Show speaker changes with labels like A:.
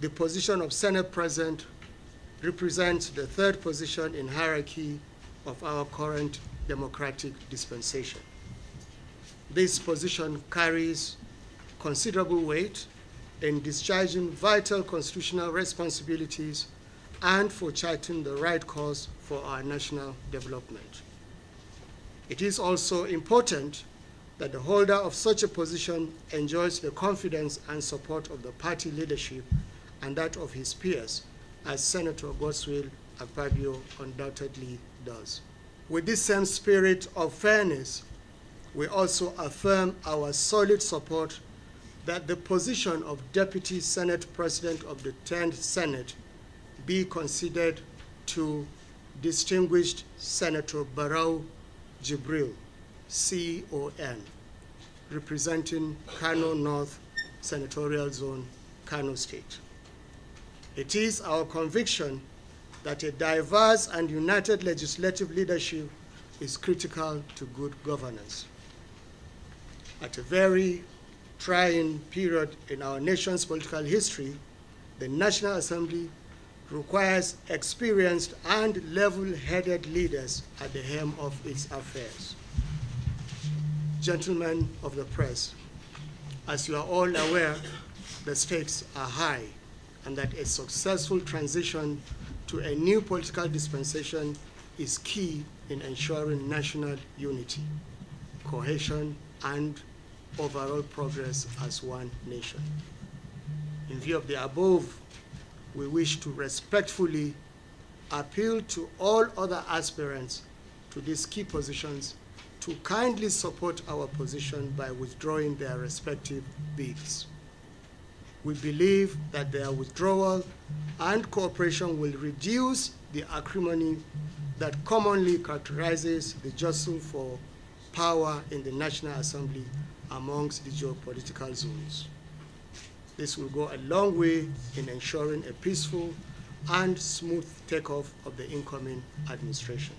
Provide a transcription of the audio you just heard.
A: the position of Senate President represents the third position in hierarchy of our current democratic dispensation. This position carries considerable weight in discharging vital constitutional responsibilities and for charting the right course for our national development. It is also important that the holder of such a position enjoys the confidence and support of the party leadership and that of his peers, as Senator Godswill Akpabio undoubtedly does. With this same spirit of fairness, we also affirm our solid support that the position of Deputy Senate President of the 10th Senate be considered to distinguished Senator Barau Jibrin, CON, representing Kano North Senatorial Zone, Kano State. It is our conviction that a diverse and united legislative leadership is critical to good governance. At a very trying period in our nation's political history, the National Assembly requires experienced and level-headed leaders at the helm of its affairs. Gentlemen of the press, as you are all aware, the stakes are high and that a successful transition to a new political dispensation is key in ensuring national unity, cohesion, and overall progress as one nation. In view of the above, we wish to respectfully appeal to all other aspirants to these key positions to kindly support our position by withdrawing their respective bids. We believe that their withdrawal and cooperation will reduce the acrimony that commonly characterizes the jostle for power in the National Assembly amongst the geopolitical zones. This will go a long way in ensuring a peaceful and smooth takeoff of the incoming administration.